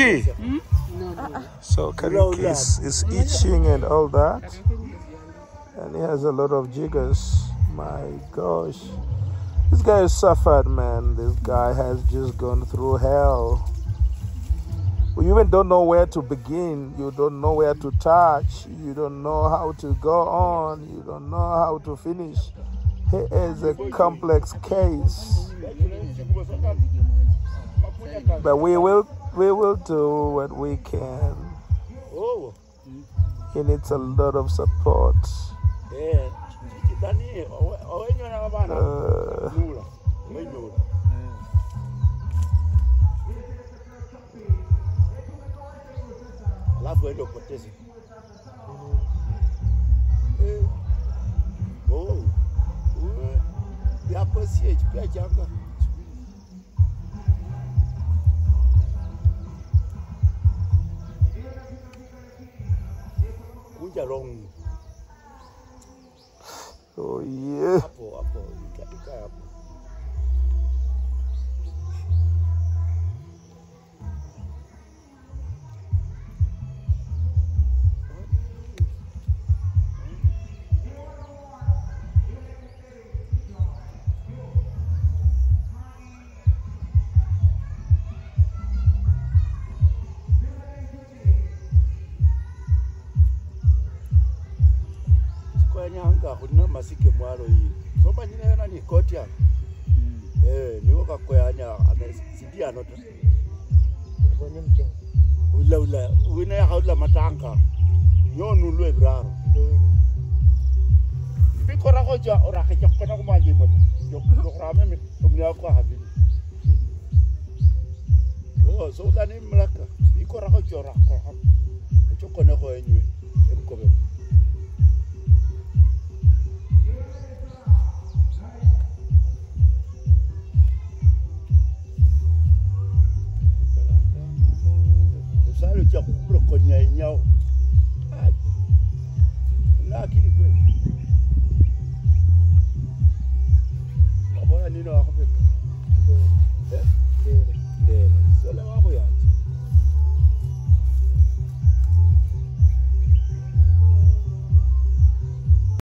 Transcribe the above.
Kariuki. So Kariuki is, is itching and all that. And he has a lot of jiggers. My gosh. This guy has suffered, man. This guy has just gone through hell. You even don't know where to begin. You don't know where to touch. You don't know how to go on. You don't know how to finish. He is a complex case. But we will we will do what we can. Oh, He needs a lot of support. abana. Uh, Alafu ende upoteze. Uwe. Yako sie chipia changa. uja wrong. Oh yeah. Hapo hapo ikae hapo. kanyanga khulina masike mwalo iyi somanyina yona ni kotya mm. eh niwo kakweyanya sidiyano ta ula ula wina ya yakhaulula matanka nyonulwa ebiraro bikorakhoja hmm. orakheja khukona yo go ra me o mme ya kwa ha bi hmm. o oh, so tla ne mlaka bikora go soulani mulaka bikorakhoja orakhora echo go enywe e ebukobeko của nhảy nhau